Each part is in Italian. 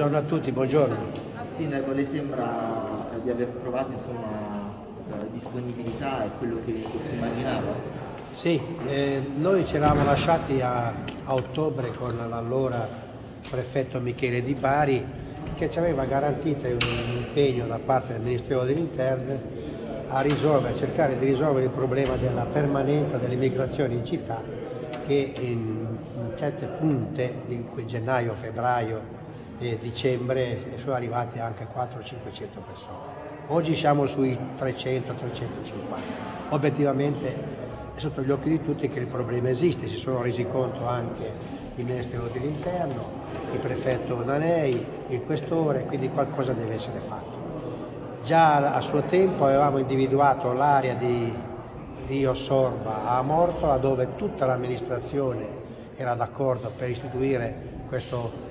Buongiorno a tutti, buongiorno. Sindaco, le sembra di aver trovato insomma, disponibilità e quello che si immaginava? Sì, eh, noi ci eravamo lasciati a, a ottobre con l'allora prefetto Michele Di Bari che ci aveva garantito un impegno da parte del Ministero degli Interni a, risolvere, a cercare di risolvere il problema della permanenza delle migrazioni in città che in in certe punte, di gennaio, febbraio e dicembre, sono arrivate anche 400-500 persone. Oggi siamo sui 300-350. Obiettivamente è sotto gli occhi di tutti che il problema esiste, si sono resi conto anche il Ministero dell'Interno, il prefetto Danei, il questore, quindi qualcosa deve essere fatto. Già a suo tempo avevamo individuato l'area di Rio Sorba a Mortola dove tutta l'amministrazione era d'accordo per istituire questo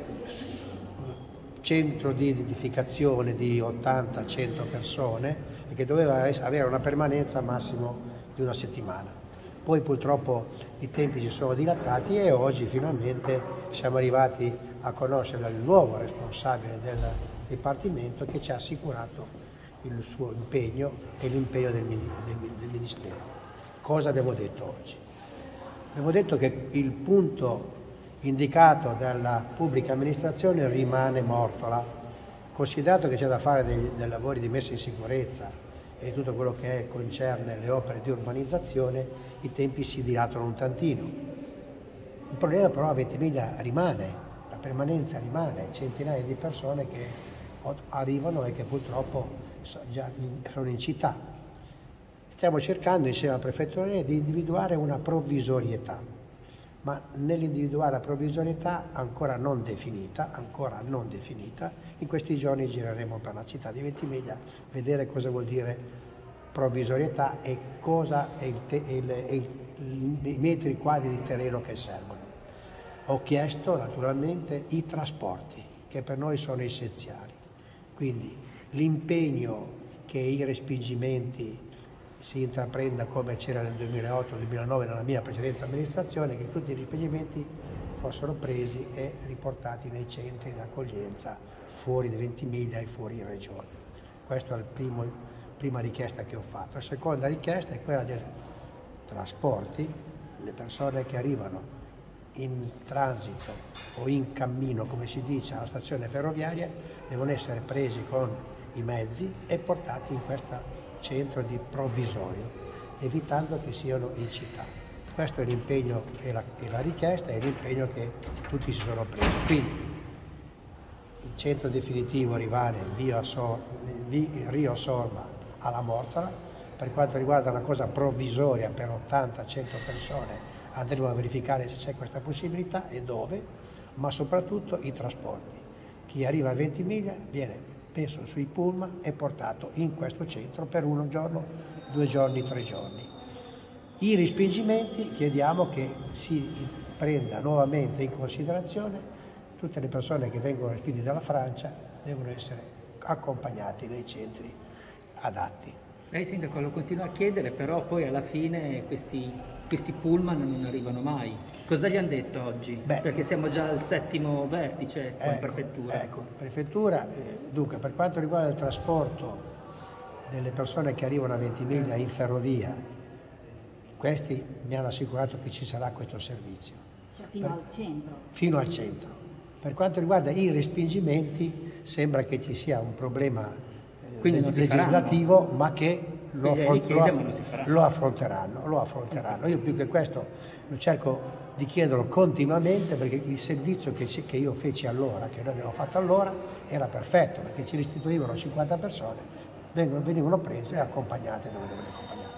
centro di edificazione di 80-100 persone e che doveva avere una permanenza massimo di una settimana. Poi purtroppo i tempi si sono dilatati e oggi finalmente siamo arrivati a conoscere il nuovo responsabile del Dipartimento che ci ha assicurato il suo impegno e l'impegno del, Ministero. Cosa abbiamo detto oggi? Abbiamo detto che il punto indicato dalla pubblica amministrazione rimane mortola, considerato che c'è da fare dei, dei, lavori di messa in sicurezza e tutto quello che concerne le opere di urbanizzazione, i tempi si dilatano un tantino. Il problema però a Ventimiglia rimane, la permanenza rimane, centinaia di persone che arrivano e che purtroppo sono in città. Stiamo cercando insieme alla prefettura di individuare una provvisorietà, ma nell'individuare la provvisorietà ancora non definita, ancora non definita, in questi giorni gireremo per la città di Ventimiglia vedere cosa vuol dire provvisorietà e cosa è il il, il, i metri quadri di terreno che servono. Ho chiesto naturalmente i trasporti, che per noi sono essenziali. Quindi l'impegno che i respingimenti si intraprenda come c'era nel 2008-2009 nella mia precedente amministrazione, che tutti i rispedimenti fossero presi e riportati nei centri di accoglienza fuori di Ventimiglia e fuori in regione. Questa è la prima richiesta che ho fatto. La seconda richiesta è quella dei trasporti, le persone che arrivano in transito o in cammino, come si dice, alla stazione ferroviaria, devono essere presi con i mezzi e portati in questa centro di provvisorio, evitando che siano in città. Questo è l'impegno e la, e la richiesta e l'impegno che tutti si sono presi. Quindi il centro definitivo rimane Sor, Rio Sorma alla Mortola, per quanto riguarda la cosa provvisoria per 80-100 persone andremo a verificare se c'è questa possibilità e dove, ma soprattutto i trasporti. Chi arriva a Ventimiglia viene messo sui pullman e portato in questo centro per uno giorno, due giorni, tre giorni. I respingimenti chiediamo che si prenda nuovamente in considerazione tutte le persone che vengono respinte dalla Francia devono essere accompagnati nei centri adatti. Lei Sindaco lo continua a chiedere, però poi alla fine questi, questi pullman non arrivano mai. Cosa gli hanno detto oggi? Beh, Perché siamo già al settimo vertice con ecco, prefettura. Ecco, prefettura, eh, dunque per quanto riguarda il trasporto delle persone che arrivano a Ventimiglia in ferrovia, questi mi hanno assicurato che ci sarà questo servizio. Cioè fino per, al centro? Fino al centro. Per quanto riguarda i respingimenti, sembra che ci sia un problema quindi legislativo, ma che lo, affront- lo, aff- lo, affronteranno, lo affronteranno. Io più che questo cerco di chiederlo continuamente perché il servizio che, che, io feci allora, che noi abbiamo fatto allora, era perfetto perché ci restituivano 50 persone, vengono, venivano prese e accompagnate dove devono accompagnate.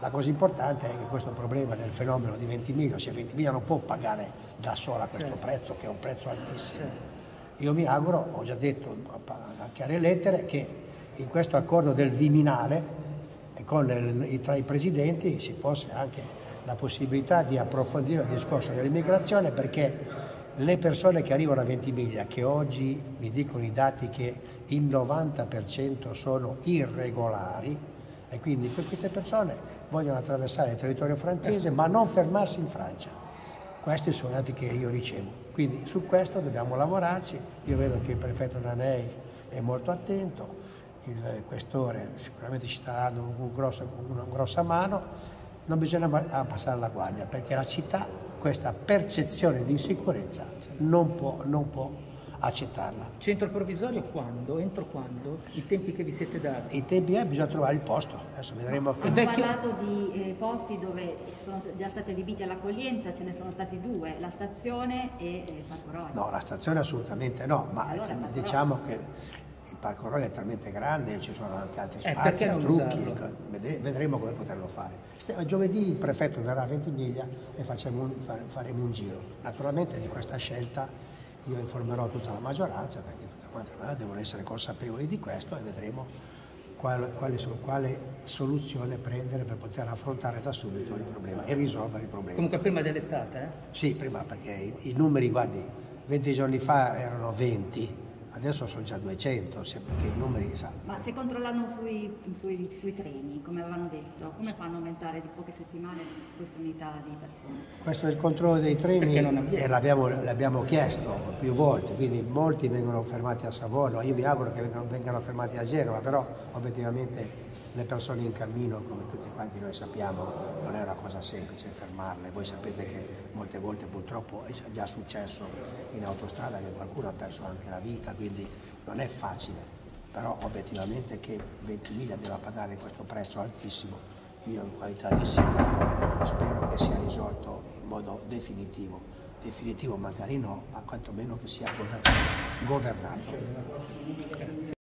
La cosa importante è che questo problema del fenomeno di Ventimiglia, cioè Ventimiglia non può pagare da sola questo certo. prezzo, che è un prezzo altissimo. Certo. Io mi auguro, ho già detto a chiare lettere, che in questo accordo del Viminale con il, tra i presidenti ci fosse anche la possibilità di approfondire il discorso dell'immigrazione perché le persone che arrivano a Ventimiglia, che oggi mi dicono i dati che il 90% sono irregolari, e quindi queste persone vogliono attraversare il territorio francese ma non fermarsi in Francia. Questi sono i dati che io ricevo. Quindi su questo dobbiamo lavorarci, io vedo che il prefetto Nanei è molto attento, il questore sicuramente ci sta dando un grosso, una grossa mano, non bisogna passare la guardia perché la città questa percezione di insicurezza non può, non può accettarla. Centro provvisorio quando? Entro quando? I tempi che vi siete dati? I tempi è eh, bisogna trovare il posto, adesso vedremo. Abbiamo vecchio... parlato di eh, posti dove sono già stati adibiti all'accoglienza, ce ne sono stati due, la stazione e eh, Parco Royal. No, la stazione assolutamente no, ma allora, diciamo che il Parco Royal è talmente grande, ci sono anche altri eh, spazi, eh, trucchi, vedremo come poterlo fare. Giovedì il prefetto verrà a Ventimiglia e facciamo, faremo un giro. Naturalmente di questa scelta io informerò tutta la maggioranza perché tutte quante devono essere consapevoli di questo e vedremo quale, quale, quale, soluzione prendere per poter affrontare da subito il problema e risolvere il problema. Comunque prima dell'estate? Eh? Sì, prima perché i, i numeri, guardi, 20 giorni fa erano 20, adesso sono già 200, perché i numeri sa. Ma se controllano sui, sui, sui, treni, come avevano detto, come fanno a aumentare di poche settimane questa unità di persone? Questo è il controllo dei treni e l'abbiamo, l'abbiamo, chiesto più volte, quindi molti vengono fermati a Savona, io mi auguro che vengano, vengano fermati a Genova, però obiettivamente le persone in cammino, come tutti quanti noi sappiamo, non è una cosa semplice fermarle. Voi sapete che molte volte purtroppo è già successo in autostrada che qualcuno ha perso anche la vita, quindi non è facile. Però obiettivamente che Ventimiglia debba pagare questo prezzo altissimo, io in qualità di sindaco spero che sia risolto in modo definitivo. Definitivo magari no, ma quantomeno che sia governato.